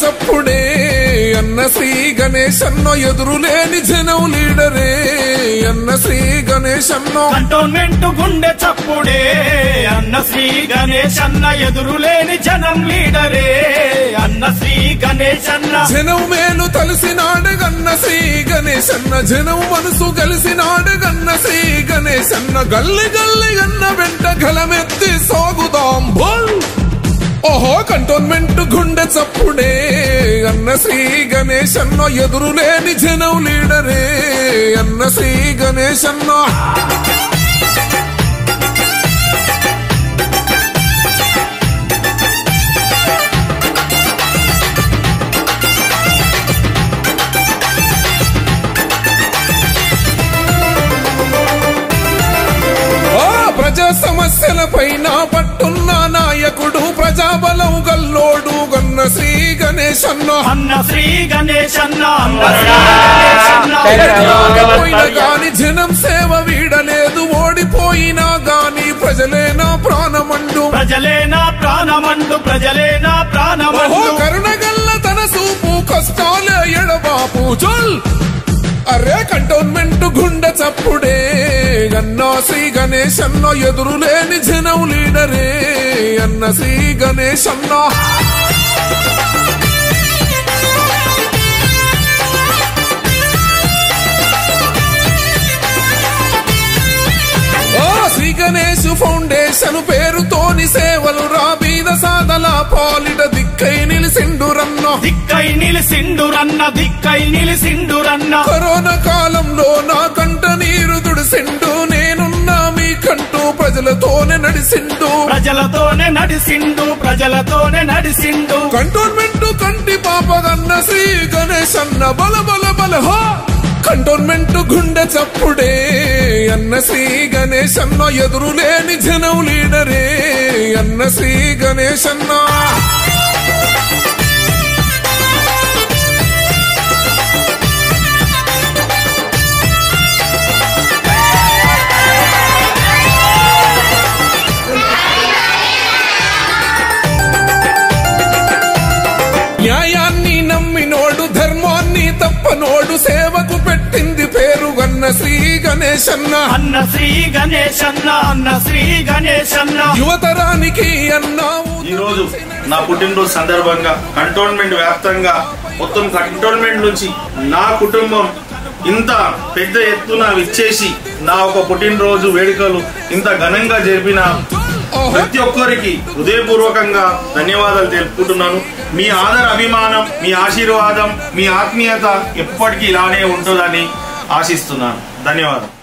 చప్పుడే అన్న శ్రీ గణేష్ అన్నో ఎదురులేని జనం లీడరే. అన్న శ్రీ గణేష్ అన్న కంటోన్మెంట్ గుండె చప్పుడే. అన్న శ్రీ గణేష్ అన్న ఎదురులేని జనం లీడరే. అన్న శ్రీ గణేష్ అన్న జనం మేలు తలసినాడు గన్న శ్రీ గణేష్ అన్న. జనం మనసు కలిసినాడు గన్న శ్రీ గణేష్ అన్న. గల్లి గల్లి అన్న వెంట కంటోన్మెంట్ గుండె చప్పుడే. అన్న శ్రీ గణేష్ అన్న ఎదురులేని జనం లీడరే. అన్న శ్రీ గణేష్ ప్రజా సమస్యల పైన పట్టున్న నాయకుడు గణేష్ అన్న అన్న శ్రీ గణేష్ అన్న ఓడిపోయినా గాని జనం సేవ వీడలేదు ఓడిపోయినా గాని ప్రజలేనా ప్రాణమండు. ప్రజలే నా ప్రాణమండు ప్రజలే నా ఓహో ప్రాణమండు కరుణగల్ల తన సూపు కష్టాలే ఎడబాపు. చల్! అరే కంటోన్మెంట్ గుండె చప్పుడే. అన్న శ్రీ గణేష్ అన్న ఎదురులేని జనం లీడరే. అన్న శ్రీ గణేష్ అన్న ఫౌండేషన్ పేరుతోని సేవలు రాబీద సాదల పాలిట దిక్కై నిలిసిండురన్న. దిక్కై నిలిసిండురన్న దిక్కై నిలిసిండురన్న. కరోనా కాలంలో నా కంట నీరు దుడిసిండు నేనున్నా మీ కంటూ ప్రజలతోనే నడిసిండు. ప్రజలతోనే నడిసిండు ప్రజలతోనే నడిసిండు. కంటోన్మెంట్ కంటి పాపగన్న శ్రీ గణేష్ అన్న బల బల బల హో! కంటోన్మెంట్ గుండె చప్పుడే. ఎన్నసి శ్రీ గణేష్ అన్న ఎదురులేని జనం లీడరే. ఎన్నసి శ్రీ గణేష్ గన్న శ్రీ గణేష్ అన్న అన్న శ్రీ గణేష్ అన్న అన్న శ్రీ గణేష్ అన్న యువతరానికి అన్నావు ఈ రోజు నా పుట్టినరోజు సందర్భంగా కంటోన్మెంట్ వ్యాప్తంగా మొత్తం కంటోన్మెంట్ నుంచి నా కుటుంబం ఇంత పెద్ద ఎత్తున విచ్చేసి నా ఒక పుట్టినరోజు వేడుకలు ఇంత ఘనంగా జరిపిన ప్రతి ఒక్కరికి హృదయపూర్వకంగా ధన్యవాదాలు తెలుపుకుంటున్నాను. మీ ఆదర అభిమానం మీ ఆశీర్వాదం మీ ఆత్మీయత ఎప్పటికీ ఇలానే ఉంటుందని ఆశిస్తున్నాను. ధన్యవాదాలు